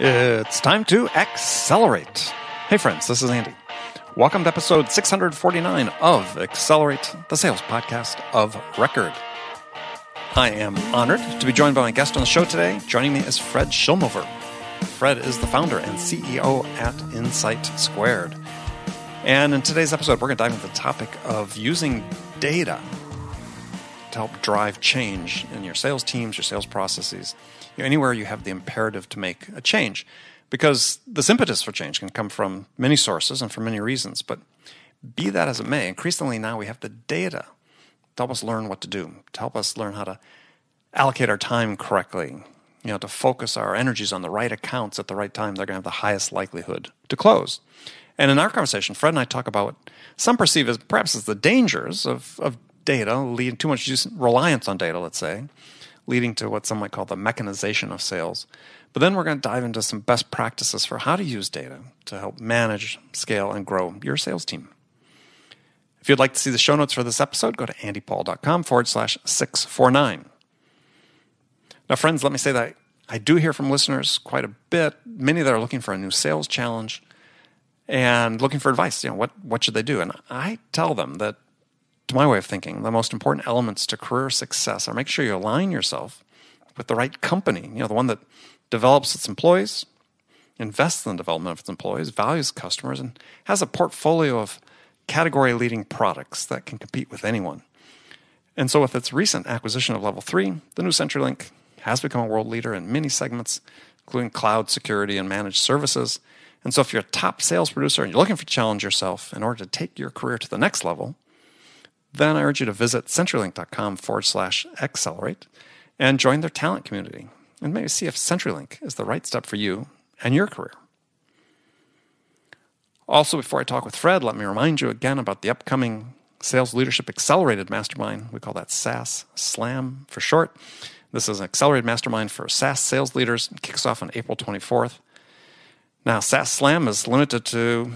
It's time to accelerate. Hey, friends, this is Andy. Welcome to episode 649 of Accelerate, the sales podcast of record. I am honored to be joined by my guest on the show today. Joining me is Fred Shilmover. Fred is the founder and CEO at Insight Squared. And in today's episode, we're going to dive into the topic of using data to help drive change in your sales teams, your sales processes, you know, anywhere you have the imperative to make a change. Because this impetus for change can come from many sources and for many reasons. But be that as it may, increasingly now we have the data to help us learn what to do, to help us learn how to allocate our time correctly, you know, to focus our energies on the right accounts at the right time, they're going to have the highest likelihood to close. And in our conversation, Fred and I talk about what some perceive as perhaps as the dangers of, of data, leading too much reliance on data, let's say, leading to what some might call the mechanization of sales. But then we're going to dive into some best practices for how to use data to help manage, scale, and grow your sales team. If you'd like to see the show notes for this episode, go to andypaul.com forward slash 649. Now, friends, let me say that I do hear from listeners quite a bit, many that are looking for a new sales challenge and looking for advice. You know, what, what should they do? And I tell them that my way of thinking, the most important elements to career success are make sure you align yourself with the right company, you know, the one that develops its employees, invests in the development of its employees, values customers, and has a portfolio of category leading products that can compete with anyone. And so, with its recent acquisition of Level 3, the new CenturyLink has become a world leader in many segments, including cloud security and managed services. And so, if you're a top sales producer and you're looking to challenge yourself in order to take your career to the next level, then I urge you to visit CenturyLink.com forward slash accelerate and join their talent community and maybe see if CenturyLink is the right step for you and your career. Also, before I talk with Fred, let me remind you again about the upcoming Sales Leadership Accelerated Mastermind. We call that SaaS Slam for short. This is an accelerated mastermind for SaaS sales leaders. It kicks off on April 24th. Now, SaaS Slam is limited to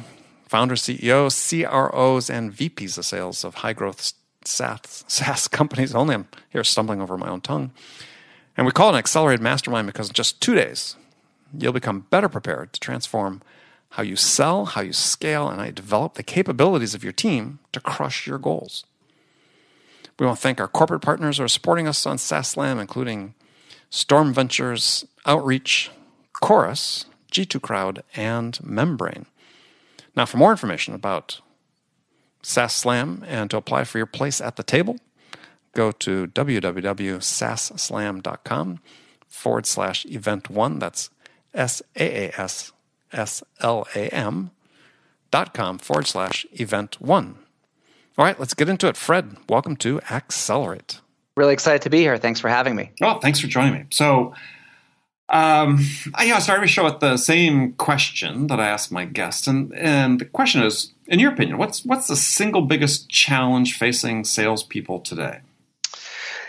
founders, CEOs, CROs, and VPs of sales of high growth SaaS, companies only. I'm here stumbling over my own tongue. And we call it an accelerated mastermind because in just two days, you'll become better prepared to transform how you sell, how you scale, and how you develop the capabilities of your team to crush your goals. We want to thank our corporate partners who are supporting us on SaaS Slam, including Storm Ventures, Outreach, Chorus, G2 Crowd, and Membrane. Now, for more information about SaaS Slam and to apply for your place at the table, go to www.saasslam.com forward slash event one. That's S A A S S L A M dot com forward slash event one. All right, let's get into it. Fred, welcome to Accelerate. Really excited to be here. Thanks for having me. Oh, thanks for joining me. So, um, I, you know, I show with the same question that I asked my guests, and and the question is, in your opinion, what's what's the single biggest challenge facing salespeople today?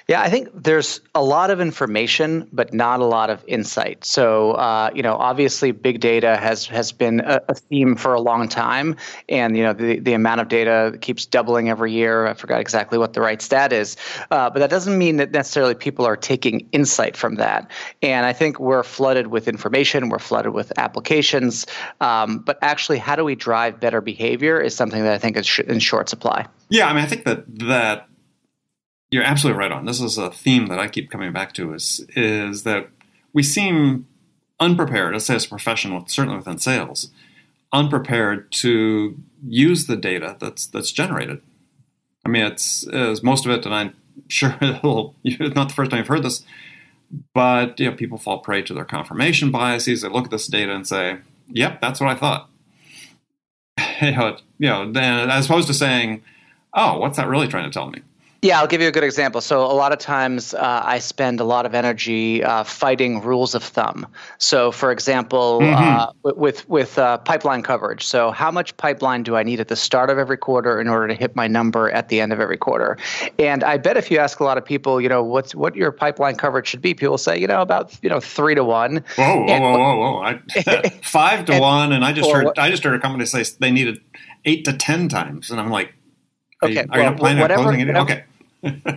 Yeah, I think there's a lot of information, but not a lot of insight. So, uh, you know, obviously, big data has has been a, a, theme for a long time, and you know, the the amount of data keeps doubling every year. I forgot exactly what the right stat is, uh, but that doesn't mean that necessarily people are taking insight from that. And I think we're flooded with information, we're flooded with applications, um, but actually, how do we drive better behavior is something that I think is in short supply. Yeah, I mean, I think that that you're absolutely right on. This is a theme that I keep coming back to is is that we seem unprepared, let's say as a professional, certainly within sales, unprepared to use the data that's that's generated. I mean, it's, it's most of it, and I'm sure it's not the first time you've heard this, but you know, people fall prey to their confirmation biases. They look at this data and say, "Yep, that's what I thought." you know, you know, then as opposed to saying, "Oh, what's that really trying to tell me?" Yeah, I'll give you a good example. So, a lot of times uh, I spend a lot of energy uh, fighting rules of thumb. So, for example, mm-hmm. uh, with with uh, pipeline coverage. So, how much pipeline do I need at the start of every quarter in order to hit my number at the end of every quarter? And I bet if you ask a lot of people, you know, what's what your pipeline coverage should be, people say, you know, about you know three to one. Whoa, whoa, and, whoa, whoa, whoa! I, five to and, one, and I just heard I just heard a company say they needed eight to ten times, and I'm like, okay, are you, well, are you planning whatever, on closing it? Okay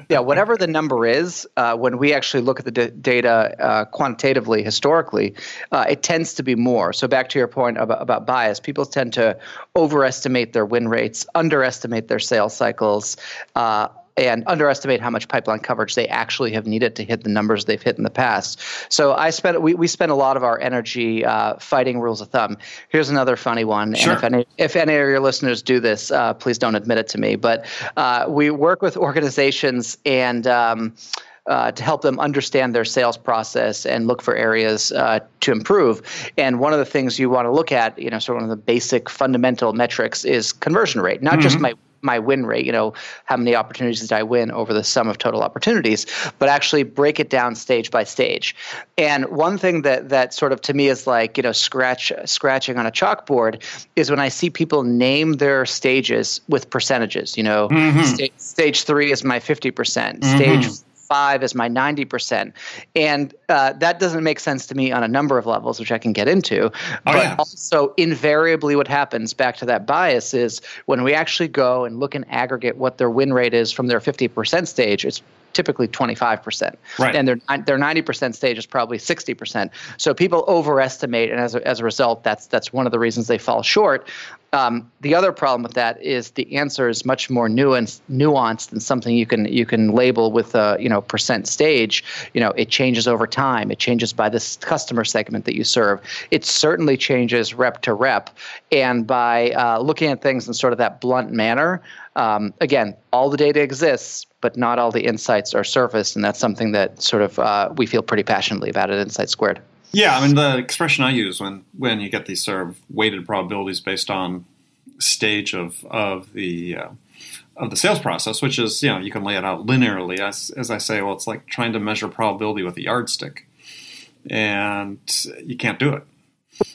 yeah, whatever the number is, uh, when we actually look at the d- data uh, quantitatively, historically, uh, it tends to be more. So back to your point about, about bias, people tend to overestimate their win rates, underestimate their sales cycles, uh, and underestimate how much pipeline coverage they actually have needed to hit the numbers they've hit in the past. So I spent we, we spend a lot of our energy uh, fighting rules of thumb. Here's another funny one, sure. and if any if any of your listeners do this, uh, please don't admit it to me. But uh, we work with organizations and. Um, uh, to help them understand their sales process and look for areas uh, to improve. And one of the things you want to look at, you know, sort of one of the basic fundamental metrics is conversion rate, not mm-hmm. just my my win rate, you know, how many opportunities did I win over the sum of total opportunities, but actually break it down stage by stage. And one thing that that sort of to me is like, you know, scratch scratching on a chalkboard is when I see people name their stages with percentages, you know, mm-hmm. st- stage 3 is my 50%, percent mm-hmm. stage five as my 90%. And uh, that doesn't make sense to me on a number of levels, which I can get into. Oh, but yeah. also, invariably, what happens back to that bias is when we actually go and look and aggregate what their win rate is from their 50% stage, it's typically 25%. Right. And their, their 90% stage is probably 60%. So people overestimate, and as a, as a result, that's, that's one of the reasons they fall short. Um, the other problem with that is the answer is much more nuanced, nuanced than something you can you can label with a you know percent stage. You know, it changes over time. It changes by this customer segment that you serve. It certainly changes rep to rep, and by uh, looking at things in sort of that blunt manner, um, again, all the data exists, but not all the insights are surfaced, and that's something that sort of uh, we feel pretty passionately about at Insight Squared. Yeah, I mean the expression I use when when you get these sort of weighted probabilities based on stage of of the uh, of the sales process, which is you know you can lay it out linearly. As as I say, well, it's like trying to measure probability with a yardstick, and you can't do it.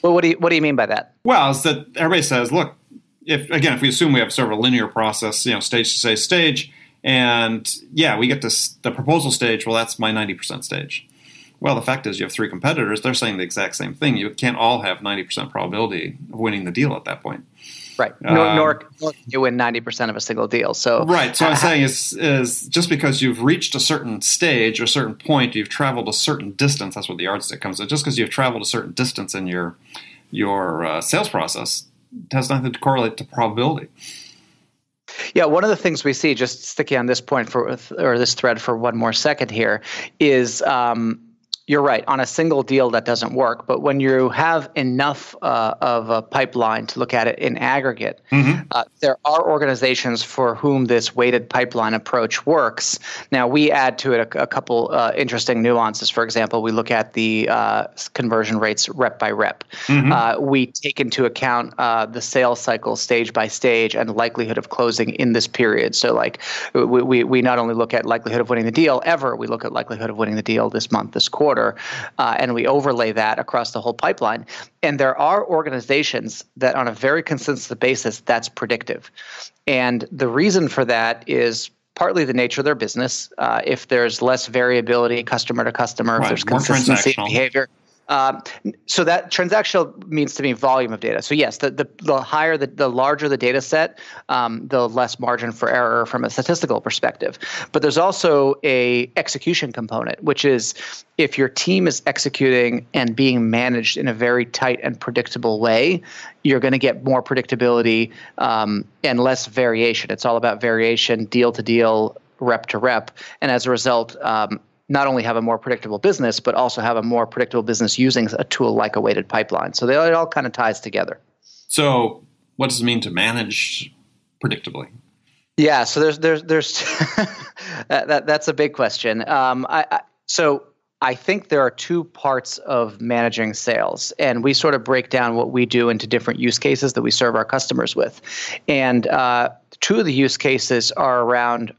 Well, what do you what do you mean by that? Well, it's that everybody says, look, if again, if we assume we have sort of a linear process, you know, stage to stage stage, and yeah, we get to the proposal stage. Well, that's my ninety percent stage. Well, the fact is, you have three competitors. They're saying the exact same thing. You can't all have ninety percent probability of winning the deal at that point. Right. Nor, um, nor, nor you win ninety percent of a single deal. So right. So I'm saying is is just because you've reached a certain stage or a certain point, you've traveled a certain distance. That's what the yardstick comes. In. Just because you've traveled a certain distance in your your uh, sales process has nothing to correlate to probability. Yeah, one of the things we see, just sticking on this point for or this thread for one more second here, is um, you're right. On a single deal, that doesn't work. But when you have enough uh, of a pipeline to look at it in aggregate, mm-hmm. uh, there are organizations for whom this weighted pipeline approach works. Now, we add to it a, a couple uh, interesting nuances. For example, we look at the uh, conversion rates rep by rep. Mm-hmm. Uh, we take into account uh, the sales cycle stage by stage and likelihood of closing in this period. So, like, we, we, we not only look at likelihood of winning the deal ever, we look at likelihood of winning the deal this month, this quarter quarter, uh, and we overlay that across the whole pipeline. And there are organizations that, on a very consistent basis, that's predictive. And the reason for that is partly the nature of their business. Uh, if there's less variability customer to customer, right. if there's consistency in behavior, um, so that transactional means to me volume of data. So yes, the the, the higher the, the larger the data set, um, the less margin for error from a statistical perspective. But there's also a execution component, which is if your team is executing and being managed in a very tight and predictable way, you're going to get more predictability um, and less variation. It's all about variation, deal to deal, rep to rep, and as a result, um, not only have a more predictable business, but also have a more predictable business using a tool like a weighted pipeline. So they, it all kind of ties together. So, what does it mean to manage predictably? Yeah, so there's there's there's that, that, that's a big question. Um, I, I, so I think there are two parts of managing sales, and we sort of break down what we do into different use cases that we serve our customers with. And uh, two of the use cases are around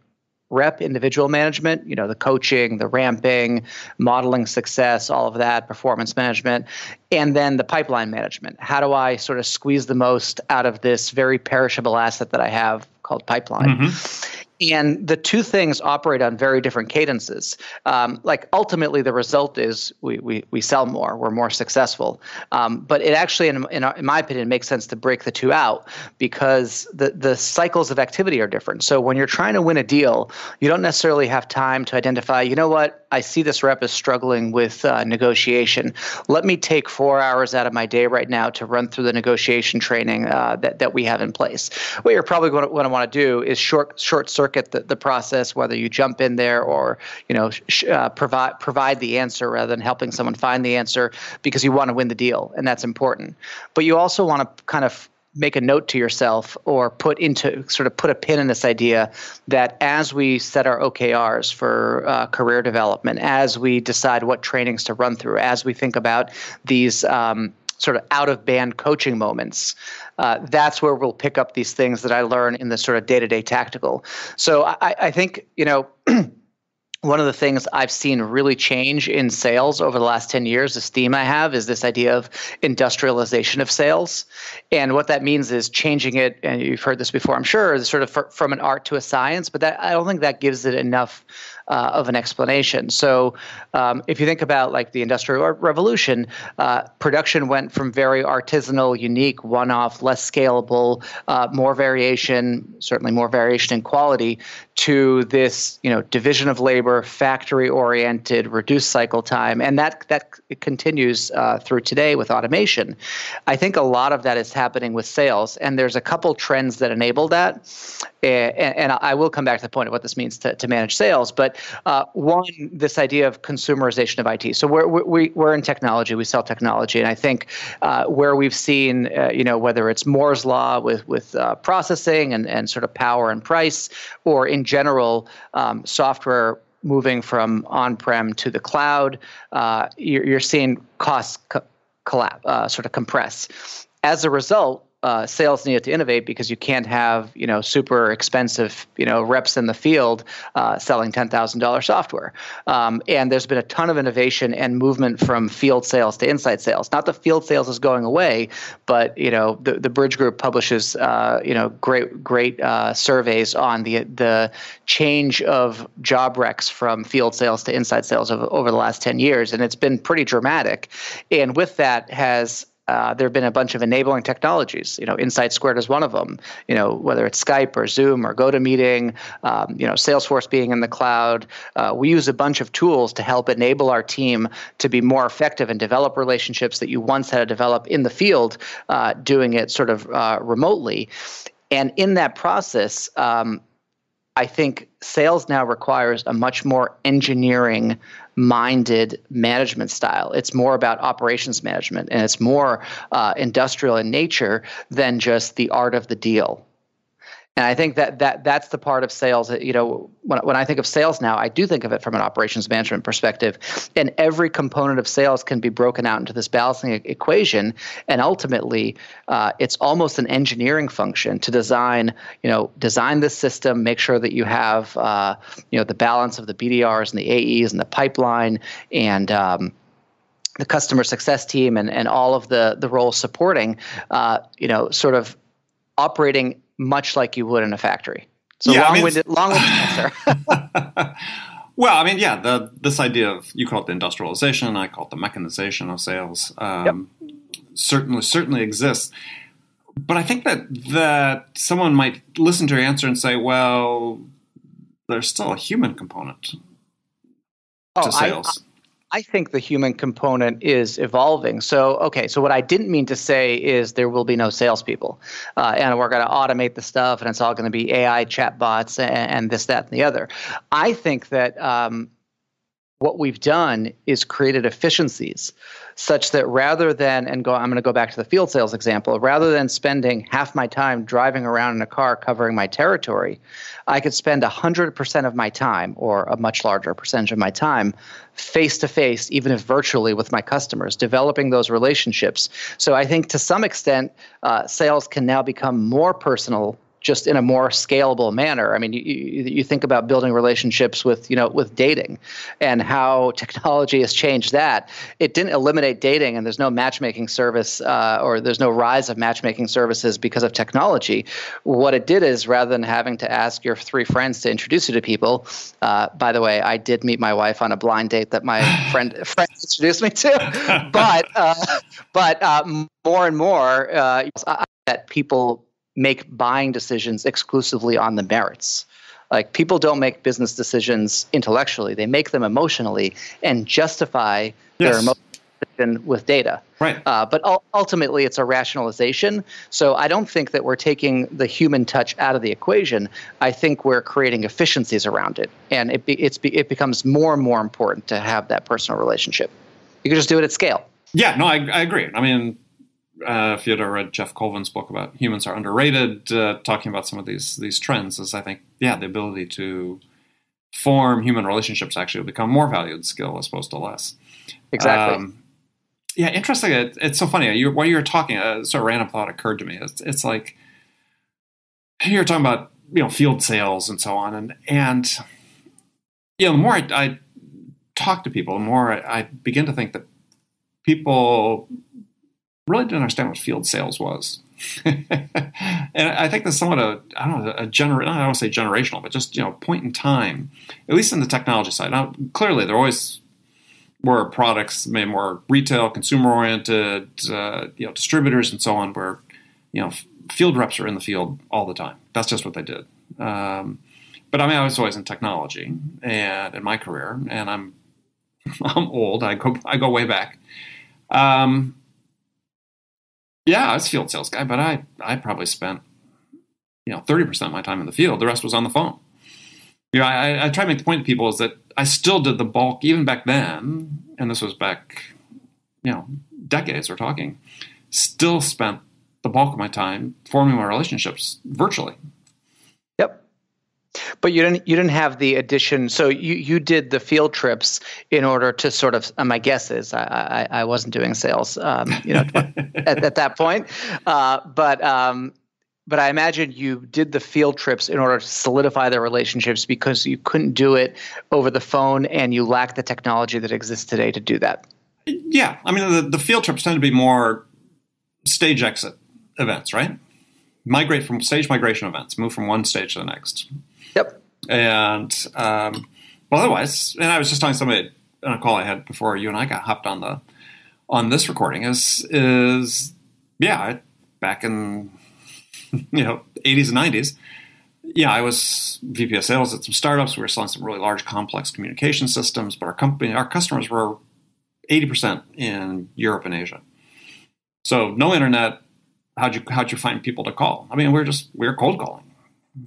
rep individual management, you know, the coaching, the ramping, modeling success, all of that, performance management, and then the pipeline management. How do I sort of squeeze the most out of this very perishable asset that I have called pipeline? Mm-hmm. And the two things operate on very different cadences. Um, like ultimately, the result is we, we, we sell more, we're more successful. Um, but it actually, in, in, in, my opinion, makes sense to break the two out because the, the cycles of activity are different. So when you're trying to win a deal, you don't necessarily have time to identify, you know what, I see this rep is struggling with uh, negotiation. Let me take four hours out of my day right now to run through the negotiation training uh, that, that we have in place. What you're probably going to, want to do is short short circuit the, the process, whether you jump in there or you know sh- uh, provide provide the answer rather than helping someone find the answer because you want to win the deal, and that's important. But you also want to kind of make a note to yourself or put into sort of put a pin in this idea that as we set our OKRs for uh, career development, as we decide what trainings to run through, as we think about these um, sort of out of band coaching moments, uh, that's where we'll pick up these things that I learn in the sort of day to day tactical. So I, I think you know. one of the things I've seen really change in sales over the last 10 years, this theme I have is this idea of industrialization of sales. And what that means is changing it, and you've heard this before, I'm sure, sort of from an art to a science, but that I don't think that gives it enough uh, of an explanation. So, um, if you think about like the Industrial Revolution, uh, production went from very artisanal, unique, one-off, less scalable, uh, more variation, certainly more variation in quality, to this you know division of labor, factory-oriented, reduced cycle time, and that that continues uh, through today with automation. I think a lot of that is happening with sales, and there's a couple trends that enable that. And, and I will come back to the point of what this means to, to manage sales. But uh, one, this idea of consumerization of IT. So we're, we, we're in technology, we sell technology. And I think uh, where we've seen, uh, you know, whether it's Moore's Law with, with uh, processing and, and sort of power and price, or in general, um, software moving from on-prem to the cloud, uh, you're, you're seeing costs co- collapse, uh, sort of compress. As a result, uh, sales needed to innovate because you can't have you know super expensive you know reps in the field uh, selling ten thousand dollar software. Um, and there's been a ton of innovation and movement from field sales to inside sales. Not the field sales is going away, but you know the the Bridge Group publishes uh, you know great great uh, surveys on the the change of job recs from field sales to inside sales over, over the last ten years, and it's been pretty dramatic. And with that has uh, there have been a bunch of enabling technologies. You know, Insight Squared is one of them. You know, whether it's Skype or Zoom or GoToMeeting, um, you know, Salesforce being in the cloud. Uh, we use a bunch of tools to help enable our team to be more effective and develop relationships that you once had to develop in the field, uh, doing it sort of uh, remotely. And in that process, um, I think sales now requires a much more engineering minded management style. It's more about operations management and it's more uh, industrial in nature than just the art of the deal. And I think that, that that's the part of sales that, you know, when, when I think of sales now, I do think of it from an operations management perspective. And every component of sales can be broken out into this balancing equation. And ultimately, uh, it's almost an engineering function to design, you know, design this system, make sure that you have, uh, you know, the balance of the BDRs and the AEs and the pipeline and, um, the customer success team and, and all of the the roles supporting, uh, you know, sort of operating much like you would in a factory. So yeah, long-winded, I mean, long-winded answer. well, I mean, yeah, the, this idea of you call it the industrialization, I call it the mechanization of sales, um, yep. certainly certainly exists. But I think that that someone might listen to your answer and say, "Well, there's still a human component oh, to sales." I think the human component is evolving. So, okay, so what I didn't mean to say is there will be no salespeople, uh, and we're going to automate the stuff, and it's all going to be AI chatbots and, and, this, that, and the other. I think that um, what we've done is created efficiencies such that rather than and go i'm going to go back to the field sales example rather than spending half my time driving around in a car covering my territory i could spend 100% of my time or a much larger percentage of my time face to face even if virtually with my customers developing those relationships. So i think to some extent uh, sales can now become more personal just in a more scalable manner. I mean, you, you think about building relationships with you know with dating, and how technology has changed that. It didn't eliminate dating, and there's no matchmaking service uh, or there's no rise of matchmaking services because of technology. What it did is rather than having to ask your three friends to introduce you to people, uh, by the way, I did meet my wife on a blind date that my friend friend introduced me to, but uh, but uh, more and more uh, that people make buying decisions exclusively on the merits. Like people don't make business decisions intellectually; they make them emotionally and justify yes. their emotion with data. Right. Uh, but ultimately, it's a rationalization. So I don't think that we're taking the human touch out of the equation. I think we're creating efficiencies around it, and it be, it's be, it becomes more and more important to have that personal relationship. You can just do it at scale. Yeah. No, I, I agree. I mean, uh, if you had read Geoff Colvin's book about humans are underrated, uh, talking about some of these these trends, is I think yeah, the ability to form human relationships actually will become more valued skill as opposed to less. Exactly. Um, yeah, interesting. It, it's so funny. You, while you were talking, a sort of random thought occurred to me. It's, it's like you're talking about you know field sales and so on, and and you know the more I, I talk to people, the more I, I begin to think that people really didn't understand what field sales was. and I think there's somewhat a I don't know a gener I don't want to say generational, but just you know point in time, at least in the technology side. Now clearly there always were products made more retail, consumer oriented, uh, you know distributors and so on, where you know field reps are in the field all the time. That's just what they did. Um, but I mean I was always in technology and in my career, and I'm I'm old. I go I go way back. Um, yeah, I was field sales guy, but I I probably spent you know thirty percent of my time in the field. The rest was on the phone. You know, I, I try to make the point to people is that I still did the bulk even back then, and this was back, you know, decades we're talking. Still spent the bulk of my time forming my relationships virtually. But you didn't you didn't have the addition. So you you did the field trips in order to sort of. Uh, my guess is I I, I wasn't doing sales, um, you know, at, at that point. Uh, but um, but I imagine you did the field trips in order to solidify the relationships because you couldn't do it over the phone and you lacked the technology that exists today to do that. Yeah, I mean the, the field trips tend to be more stage exit events, right? Migrate from stage migration events, move from one stage to the next. Yep. And um, well, otherwise, and I was just telling somebody on a call I had before you and I got hopped on the on this recording is is yeah back in you know 80s and 90s yeah I was VP of sales at some startups we were selling some really large complex communication systems but our company our customers were 80% in Europe and Asia so no internet how'd you how'd you find people to call I mean we we're just we we're cold calling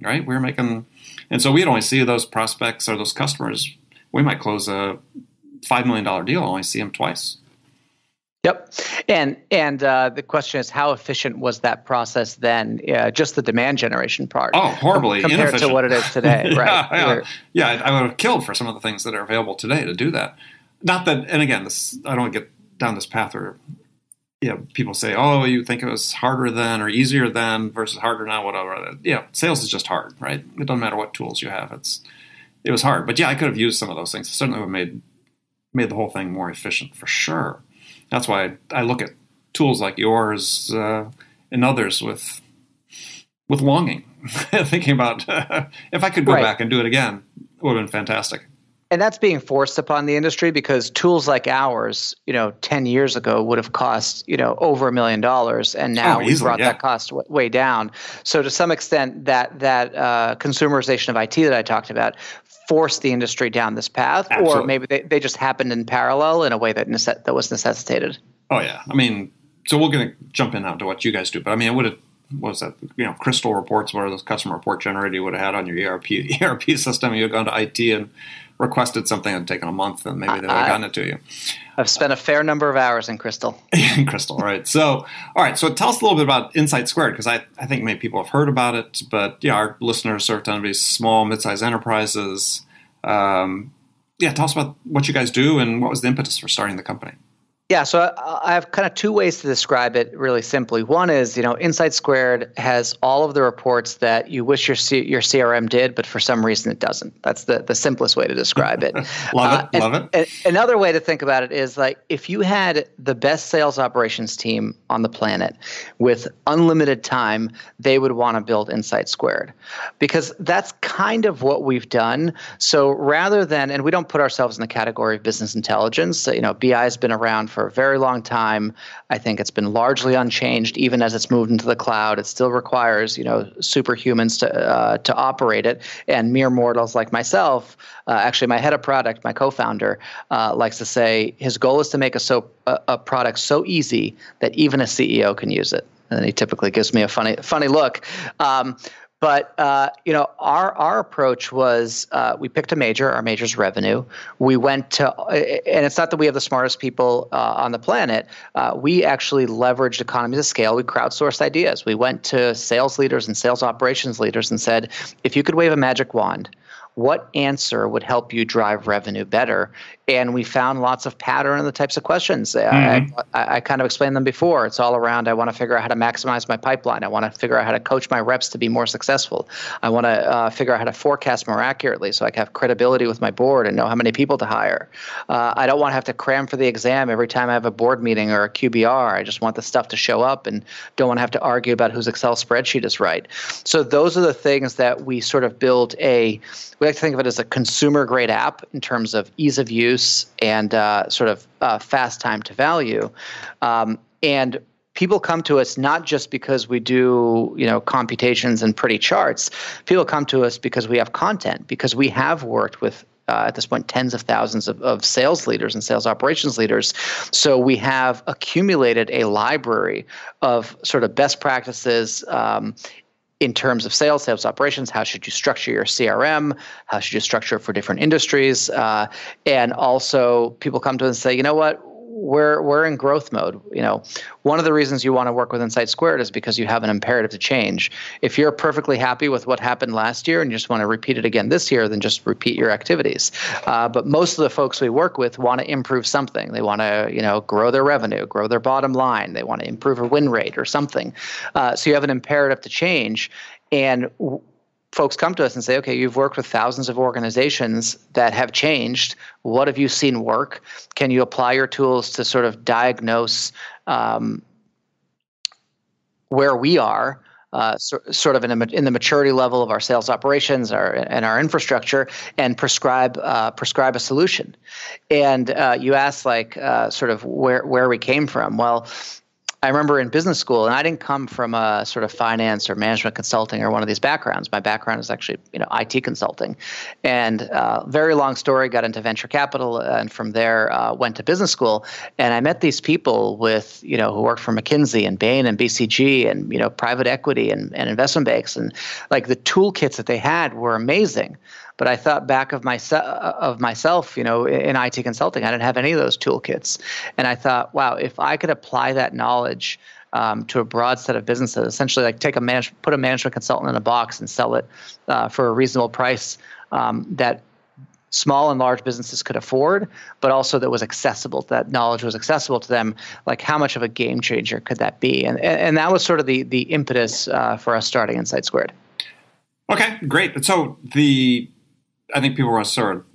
right? We're making, and so we'd only see those prospects or those customers. We might close a five million dollar deal, only see them twice. Yep, and and uh, the question is, how efficient was that process then? Uh, just the demand generation part. Oh, horribly compared to what it is today, yeah, right? Yeah, yeah, I would have killed for some of the things that are available today to do that. Not that, and again, this I don't get down this path where you know, people say, "Oh, you think it was harder then or easier then versus harder now, whatever." Yeah, sales is just hard, right? It doesn't matter what tools you have. It's it was hard, but yeah, I could have used some of those things. It certainly would have made made the whole thing more efficient for sure. That's why I, I look at tools like yours uh, and others with with longing, thinking about if I could go right. back and do it again, it would have been fantastic and that's being forced upon the industry because tools like ours, you know, 10 years ago would have cost, you know, over a million dollars and now oh, we brought yeah. that cost w- way down. So to some extent that that uh, consumerization of IT that I talked about forced the industry down this path Absolutely. or maybe they, they just happened in parallel in a way that necess- that was necessitated. Oh yeah. I mean, so we're going to jump in now to what you guys do, but I mean, it would have was that you know crystal reports where those customer report generator you would have had on your ERP ERP system. You had gone to IT and requested something and taken a month, and maybe they would have gotten it to you. I've spent a fair number of hours in Crystal. in Crystal, right? So, all right. So, tell us a little bit about Insight Squared because I, I think many people have heard about it, but yeah, our listeners tend to be small, mid-sized enterprises. Um, yeah, tell us about what you guys do and what was the impetus for starting the company. Yeah, so I have kind of two ways to describe it really simply. One is, you know, Insight Squared has all of the reports that you wish your C- your CRM did, but for some reason it doesn't. That's the, the simplest way to describe it. love it, uh, love and, it. And another way to think about it is like if you had the best sales operations team on the planet with unlimited time, they would want to build Insight Squared because that's kind of what we've done. So rather than, and we don't put ourselves in the category of business intelligence, so, you know, BI has been around for a very long time. I think it's been largely unchanged, even as it's moved into the cloud. It still requires, you know, superhumans to uh, to operate it, and mere mortals like myself. Uh, actually, my head of product, my co-founder, uh, likes to say his goal is to make a so a, product so easy that even a CEO can use it. And he typically gives me a funny funny look. Um, but uh, you know, our our approach was uh, we picked a major. Our major's revenue. We went to, and it's not that we have the smartest people uh, on the planet. Uh, we actually leveraged economies of scale. We crowdsourced ideas. We went to sales leaders and sales operations leaders and said, if you could wave a magic wand what answer would help you drive revenue better? And we found lots of pattern in the types of questions. Mm-hmm. I, I, I, kind of explained them before. It's all around I want to figure out how to maximize my pipeline. I want to figure out how to coach my reps to be more successful. I want to uh, figure out how to forecast more accurately so I can have credibility with my board and know how many people to hire. Uh, I don't want to have to cram for the exam every time I have a board meeting or a QBR. I just want the stuff to show up and don't want to have to argue about whose Excel spreadsheet is right. So those are the things that we sort of build a we like to think of it as a consumer grade app in terms of ease of use and uh, sort of uh, fast time to value. Um, and people come to us not just because we do you know computations and pretty charts people come to us because we have content because we have worked with uh, at this point tens of thousands of, of sales leaders and sales operations leaders so we have accumulated a library of sort of best practices um, in terms of sales, sales operations, how should you structure your CRM? How should you structure it for different industries? Uh, and also, people come to us and say, you know what? We're we're in growth mode. You know, one of the reasons you want to work with Insight Squared is because you have an imperative to change. If you're perfectly happy with what happened last year and you just want to repeat it again this year, then just repeat your activities. Uh, but most of the folks we work with want to improve something. They want to you know grow their revenue, grow their bottom line. They want to improve a win rate or something. Uh, so you have an imperative to change, and w- folks come to us and say, okay, you've worked with thousands of organizations that have changed. What have you seen work? Can you apply your tools to sort of diagnose um, where we are? Uh, so, sort of in, a, in, the maturity level of our sales operations our, and our infrastructure, and prescribe uh, prescribe a solution. And uh, you ask like uh, sort of where where we came from. Well, I remember in business school, and I didn't come from a sort of finance or management consulting or one of these backgrounds. My background is actually, you know, IT consulting, and uh, very long story. Got into venture capital, and from there uh, went to business school. And I met these people with, you know, who worked for McKinsey and Bain and BCG and you know private equity and, and investment banks, and like the toolkits that they had were amazing. But I thought back of myself, of myself, you know, in IT consulting, I didn't have any of those toolkits, and I thought, wow, if I could apply that knowledge um, to a broad set of businesses, essentially like take a manage, put a management consultant in a box and sell it uh, for a reasonable price um, that small and large businesses could afford, but also that was accessible, that knowledge was accessible to them. Like how much of a game changer could that be? And and that was sort of the the impetus uh, for us starting Insight Squared. Okay, great. So the I think people want to sort of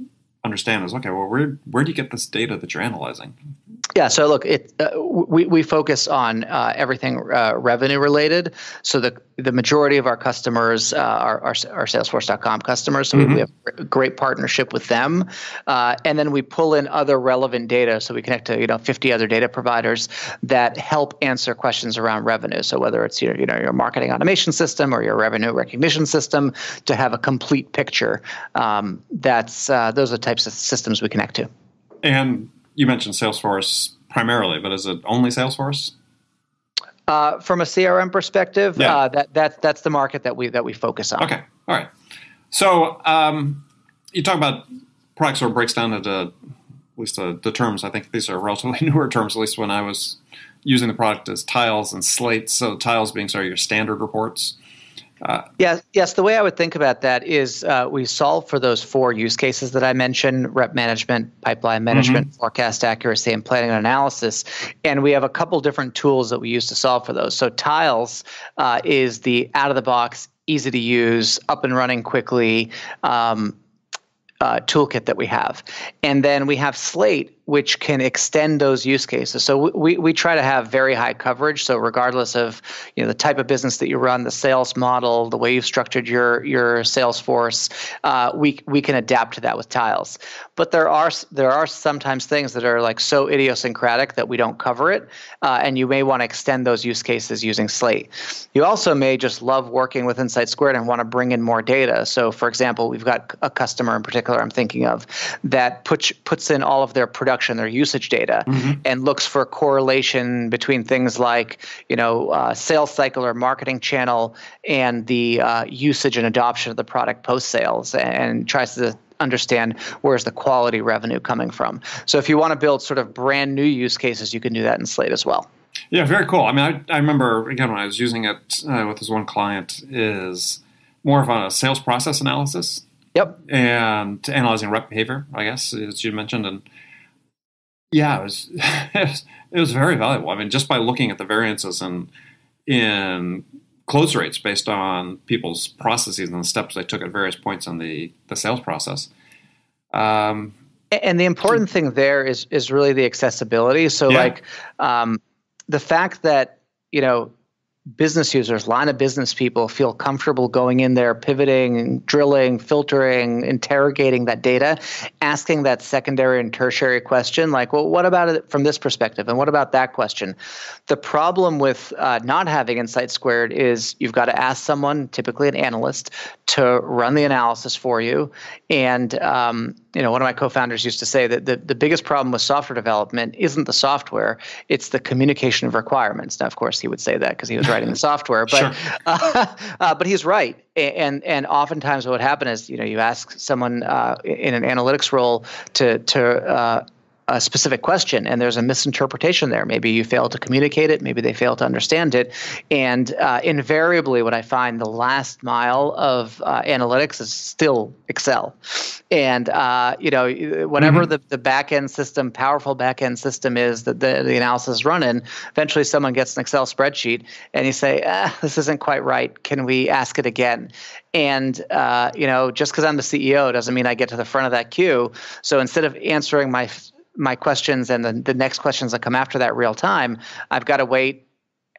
understand is okay. Well, where where do you get this data that you're analyzing? Yeah, so look, it uh, we we focus on uh, everything uh, revenue related. So the the majority of our customers uh, are, are, are Salesforce.com customers. So mm-hmm. we have a great partnership with them, uh, and then we pull in other relevant data. So we connect to you know 50 other data providers that help answer questions around revenue. So whether it's your you know your marketing automation system or your revenue recognition system, to have a complete picture. Um, that's uh, those are the types of systems we connect to. And you mentioned Salesforce primarily, but is it only Salesforce? Uh, from a CRM perspective, yeah. uh, that that that's the market that we that we focus on. Okay, all right. So um, you talk about products or breaks down into at least uh, the terms. I think these are relatively newer terms. At least when I was using the product as tiles and slates. So tiles being sort of your standard reports, Uh, yes, yes. The way I would think about that is uh, we solve for those four use cases that I mentioned: rep management, pipeline management, mm-hmm. forecast accuracy, and planning and analysis. And we have a couple different tools that we use to solve for those. So Tiles uh, is the out-of-the-box, easy to use, up and running quickly. Um, uh, toolkit that we have. And then we have Slate, which can extend those use cases. So we, we try to have very high coverage. So regardless of you know the type of business that you run, the sales model, the way you've structured your your sales force, uh, we we can adapt to that with tiles. But there are there are sometimes things that are like so idiosyncratic that we don't cover it, uh, and you may want to extend those use cases using Slate. You also may just love working with Insight Squared and want to bring in more data. So for example, we've got a customer in particular I'm thinking of that puts puts in all of their production production, their usage data, mm-hmm. and looks for correlation between things like you know uh, sales cycle or marketing channel and the uh, usage and adoption of the product post sales, and tries to understand where's the quality revenue coming from. So if you want to build sort of brand new use cases, you can do that in Slate as well. Yeah, very cool. I mean, I, I remember again when I was using it uh, with this one client is more of a sales process analysis. Yep. And analyzing rep behavior, I guess, as you mentioned, and yeah, it was, it was, it was very valuable. I mean, just by looking at the variances in in close rates based on people's processes and the steps they took at various points in the the sales process. Um, and the important thing there is is really the accessibility. So, yeah. like um, the fact that you know business users, line of business people feel comfortable going in there, pivoting, drilling, filtering, interrogating that data, asking that secondary and tertiary question, like, well, what about it from this perspective? And what about that question? The problem with uh, not having Insight Squared is you've got to ask someone, typically an analyst, to run the analysis for you. And um, you know, one of my co-founders used to say that the, the biggest problem with software development isn't the software; it's the communication of requirements. Now, of course, he would say that because he was writing the software, but sure. uh, uh, but he's right. And and oftentimes, what would happen is, you know, you ask someone uh, in an analytics role to to uh, a specific question and there's a misinterpretation there. Maybe you fail to communicate it, maybe they fail to understand it. And uh, invariably, what I find the last mile of uh, analytics is still Excel. And, uh, you know, whatever mm-hmm. the, the back end system, powerful back end system is that the, the analysis is running, eventually someone gets an Excel spreadsheet and you say, ah, this isn't quite right. Can we ask it again? And uh, you know, just because I'm the CEO doesn't mean I get to the front of that queue. So instead of answering my my questions and the, the next questions that come after that real time, I've got to wait.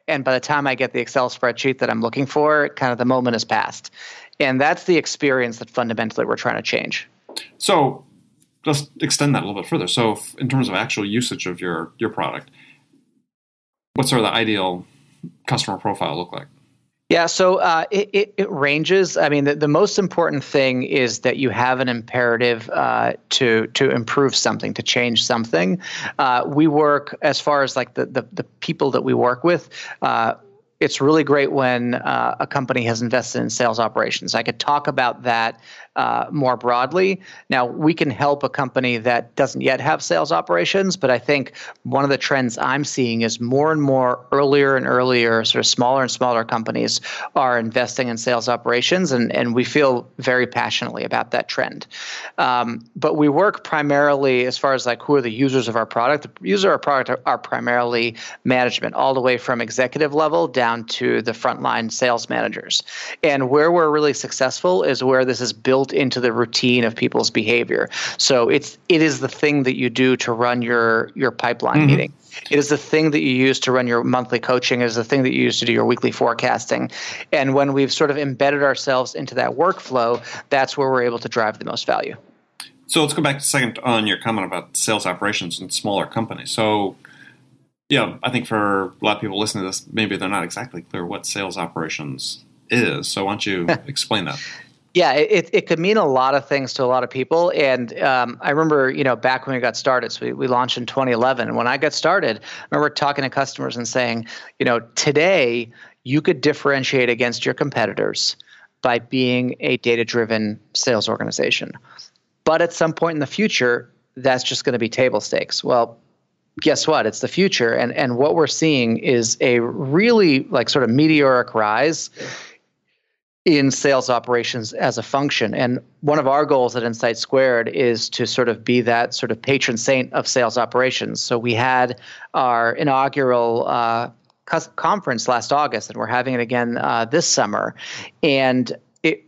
And by the time I get the Excel spreadsheet that I'm looking for, kind of the moment has passed. And that's the experience that fundamentally we're trying to change. So let's extend that a little bit further. So in terms of actual usage of your your product, what sort of the ideal customer profile look like? Yeah, so uh, it, it, it, ranges. I mean, the, the most important thing is that you have an imperative uh, to to improve something, to change something. Uh, we work as far as like the the, the people that we work with uh, it's really great when uh, a company has invested in sales operations. I could talk about that uh, more broadly. Now, we can help a company that doesn't yet have sales operations, but I think one of the trends I'm seeing is more and more earlier and earlier, sort of smaller and smaller companies are investing in sales operations, and, and we feel very passionately about that trend. Um, but we work primarily as far as like who are the users of our product. The users of our product are, are primarily management, all the way from executive level down to the frontline sales managers. And where we're really successful is where this is built built into the routine of people's behavior. So it's it is the thing that you do to run your your pipeline mm-hmm. meeting. It is the thing that you use to run your monthly coaching. It is the thing that you use to do your weekly forecasting. And when we've sort of embedded ourselves into that workflow, that's where we're able to drive the most value. So let's go back a second on your comment about sales operations in smaller companies. So, yeah, I think for a lot of people listening to this, maybe they're not exactly clear what sales operations is. So, why don't you explain that? Yeah, it, it could mean a lot of things to a lot of people. And um, I remember, you know, back when we got started, so we, we launched in 2011. And when I got started, I remember talking to customers and saying, you know, today you could differentiate against your competitors by being a data driven sales organization. But at some point in the future, that's just going to be table stakes. Well, guess what? It's the future. And, and what we're seeing is a really like sort of meteoric rise in sales operations as a function. And one of our goals at Insight Squared is to sort of be that sort of patron saint of sales operations. So we had our inaugural uh, conference last August, and we're having it again uh, this summer. And it,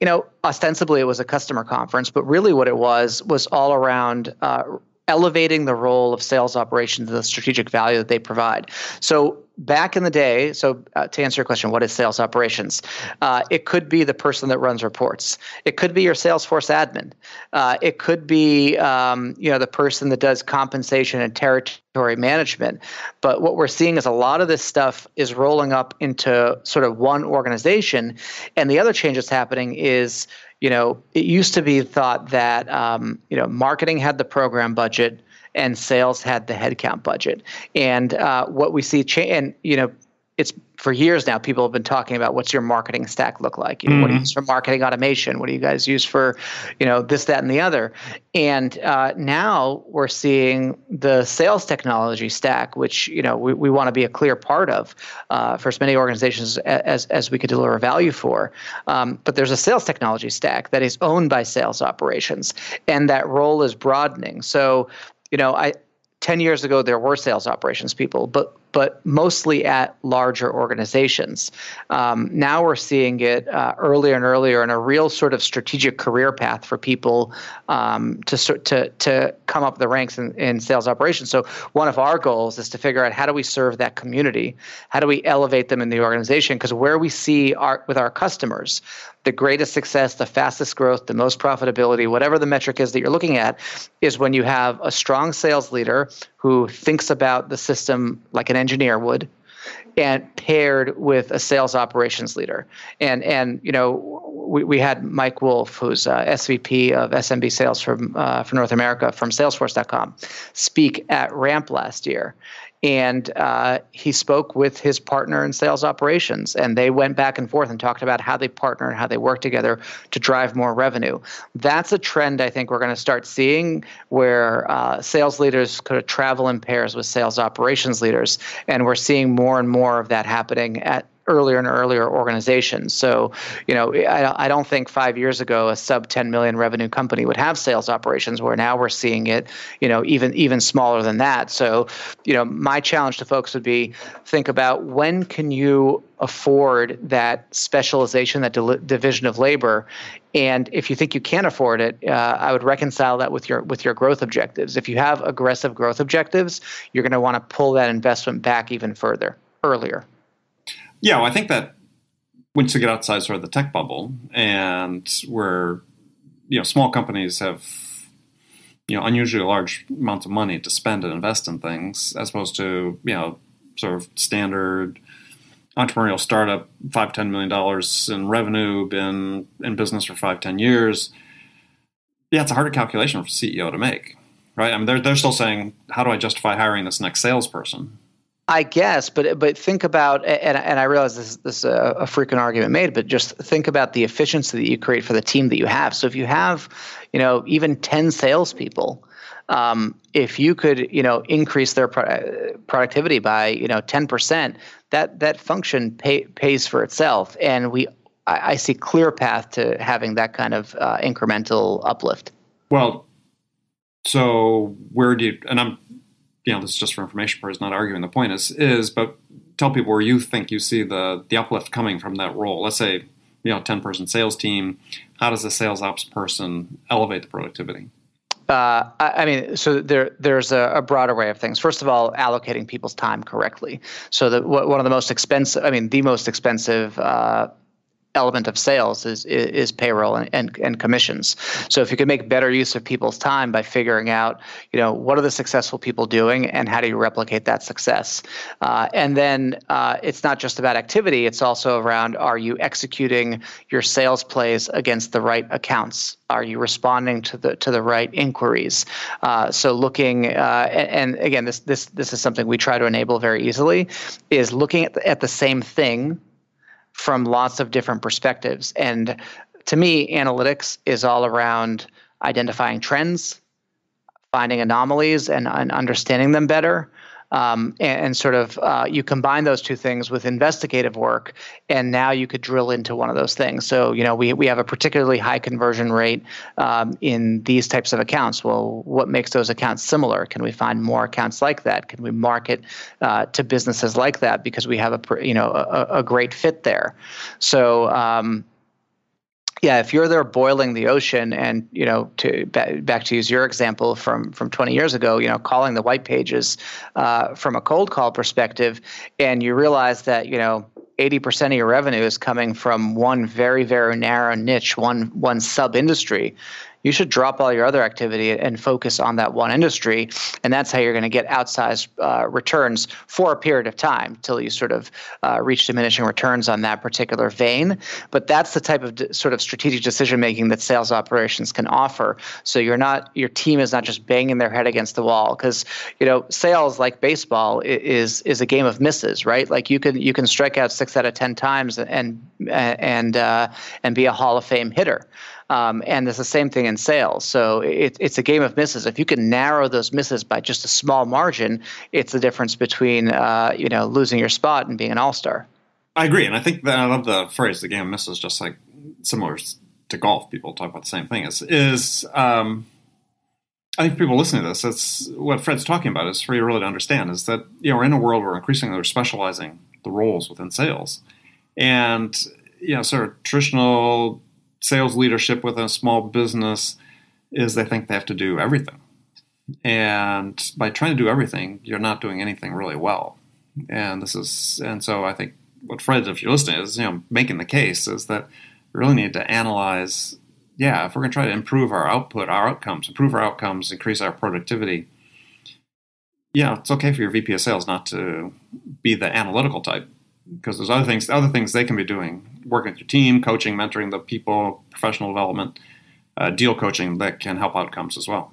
you know, ostensibly it was a customer conference, but really what it was was all around uh, elevating the role of sales operations and the strategic value that they provide. So back in the day, so uh, to answer your question, what is sales operations? Uh, it could be the person that runs reports. It could be your Salesforce admin. Uh, it could be um, you know the person that does compensation and territory management. But what we're seeing is a lot of this stuff is rolling up into sort of one organization, and the other change that's happening is you know it used to be thought that um, you know marketing had the program budget and sales had the headcount budget. And uh, what we see, cha- and you know, it's for years now. People have been talking about what's your marketing stack look like. You know, mm-hmm. What do you mm-hmm. use for marketing automation? What do you guys use for, you know, this, that, and the other? And uh, now we're seeing the sales technology stack, which you know we, we want to be a clear part of uh, for as many organizations as as we could deliver value for. Um, but there's a sales technology stack that is owned by sales operations, and that role is broadening. So you know, I 10 years ago there were sales operations people, but but mostly at larger organizations. Um, now we're seeing it uh, earlier and earlier in a real sort of strategic career path for people um, to to to come up the ranks in, in sales operations. So one of our goals is to figure out how do we serve that community, how do we elevate them in the organization? Because where we see our with our customers, the greatest success, the fastest growth, the most profitability, whatever the metric is that you're looking at, is when you have a strong sales leader who thinks about the system like an engineer would and paired with a sales operations leader. And and you know we, we had Mike Wolf, who's uh, SVP of SMB sales from uh, for North America from Salesforce.com, speak at Ramp last year, and uh, he spoke with his partner in sales operations and they went back and forth and talked about how they partner and how they work together to drive more revenue. That's a trend i think we're going to start seeing where uh, sales leaders could travel in pairs with sales operations leaders and we're seeing more and more of that happening at earlier and earlier organizations. So, you know, I, I don't think five years ago a sub 10 million revenue company would have sales operations. Where now we're seeing it, you know, even even smaller than that. So, you know, my challenge to folks would be think about when can you afford that specialization, that division of labor, and if you think you can't afford it, uh, I would reconcile that with your with your growth objectives. If you have aggressive growth objectives, you're going to want to pull that investment back even further earlier. Yeah, well, I think that once you get outside sort of the tech bubble and where you know small companies have you know unusually large amounts of money to spend and invest in things as opposed to you know sort of standard entrepreneurial startup five ten million dollars in revenue been in business for five ten years. Yeah it's a harder calculation for ceo to make right? I mean they're, they're still saying how do i justify hiring this next salesperson I guess, but but think about and and I realize this, this is a, a frequent argument made, but just think about the efficiency that you create for the team that you have. So if you have, you know, even ten salespeople, um, if you could, you know, increase their pro- productivity by you know ten percent, that that function pay, pays for itself, and we I, I, see clear path to having that kind of uh, incremental uplift. Well, so where do you? And I'm you know, this is just for information purposes, not arguing the point is, is, but tell people where you think you see the, the uplift coming from that role. Let's say, you know, 10 person sales team. How does a sales ops person elevate the productivity? Uh, I mean, so there there's a, a, broad array of things. First of all, allocating people's time correctly. So that one of the most expensive, I mean, the most expensive uh, element of sales is is, payroll and, and, and commissions. So if you can make better use of people's time by figuring out, you know, what are the successful people doing and how do you replicate that success? Uh, and then uh, it's not just about activity; it's also around are you executing your sales plays against the right accounts? Are you responding to the to the right inquiries? Uh, so looking uh, and, and again, this this this is something we try to enable very easily, is looking at the, at the same thing from lots of different perspectives. And to me, analytics is all around identifying trends, finding anomalies, and, and understanding them better. Um, and, and, sort of uh, you combine those two things with investigative work, and now you could drill into one of those things. So you know we we have a particularly high conversion rate um, in these types of accounts. Well, what makes those accounts similar? Can we find more accounts like that? Can we market uh, to businesses like that because we have a you know a, a great fit there? So. Um, yeah, if you're there boiling the ocean, and you know, to back to use your example from from 20 years ago, you know, calling the white pages uh, from a cold call perspective, and you realize that you know 80% of your revenue is coming from one very very narrow niche, one one sub industry you should drop all your other activity and focus on that one industry. And that's how you're going to get outsized uh, returns for a period of time till you sort of uh, reach diminishing returns on that particular vein. But that's the type of d- sort of strategic decision making that sales operations can offer. So you're not your team is not just banging their head against the wall because you know sales like baseball is is a game of misses, right? Like you can you can strike out six out of ten times and and uh, and be a Hall of Fame hitter. Um, and it's the same thing in sales. So it, it's a game of misses. If you can narrow those misses by just a small margin, it's the difference between uh, you know losing your spot and being an all star. I agree, and I think that I love the phrase "the game of misses," just like similar to golf. People talk about the same thing. Is is um, I think people listening to this, that's what Fred's talking about. Is for you really to understand is that you know we're in a world where increasingly we're specializing the roles within sales, and you know sort of traditional sales leadership within a small business is they think they have to do everything. And by trying to do everything, you're not doing anything really well. And this is, and so I think what Fred, if you're listening, is you know making the case is that we really need to analyze. Yeah, if we're going to try to improve our output, our outcomes, improve our outcomes, increase our productivity. Yeah, it's okay for your VP of sales not to be the analytical type because there's other things other things they can be doing working with your team coaching mentoring the people professional development uh, deal coaching that can help outcomes as well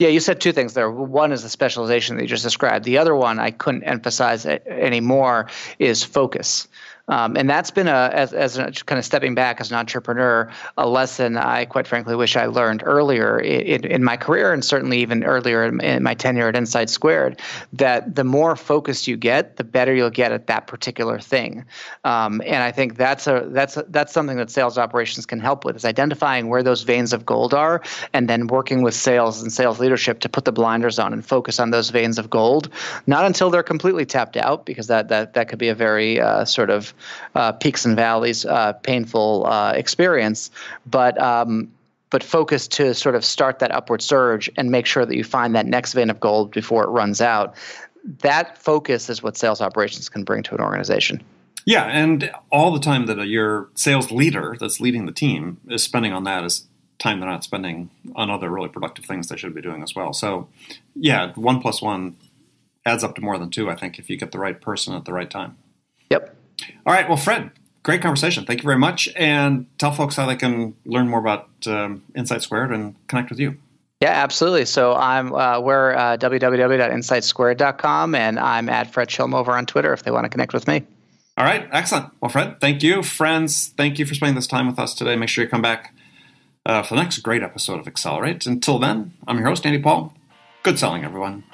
yeah, you said two things there. One is the specialization that you just described. The other one I couldn't emphasize anymore is focus. Um, and that's been a as, as kind of stepping back as an entrepreneur, a lesson I quite frankly wish I learned earlier in, in my career and certainly even earlier in, in my tenure at InsightSquared. That the more focused you get, the better you'll get at that particular thing. Um, and I think that's a that's a, that's something that sales operations can help with is identifying where those veins of gold are, and then working with sales and sales leadership to put the blinders on and focus on those veins of gold. Not until they're completely tapped out, because that that that could be a very uh, sort of uh, peaks and valleys, uh, painful uh, experience, but um, but focus to sort of start that upward surge and make sure that you find that next vein of gold before it runs out. That focus is what sales operations can bring to an organization. Yeah, and all the time that your sales leader that's leading the team is spending on that is time they're not spending on other really productive things they should be doing as well. So, yeah, one plus one adds up to more than two, I think, if you get the right person at the right time. Yep. All right. Well, Fred, great conversation. Thank you very much. And tell folks how they can learn more about um, Insight Squared and connect with you. Yeah, absolutely. So I'm uh, we're uh, www.insightsquared.com, and I'm at Fred Shilmover on Twitter if they want to connect with me. All right, excellent. Well, Fred, thank you, friends. Thank you for spending this time with us today. Make sure you come back uh, for the next great episode of Accelerate. Until then, I'm your host, Andy Paul. Good selling, everyone.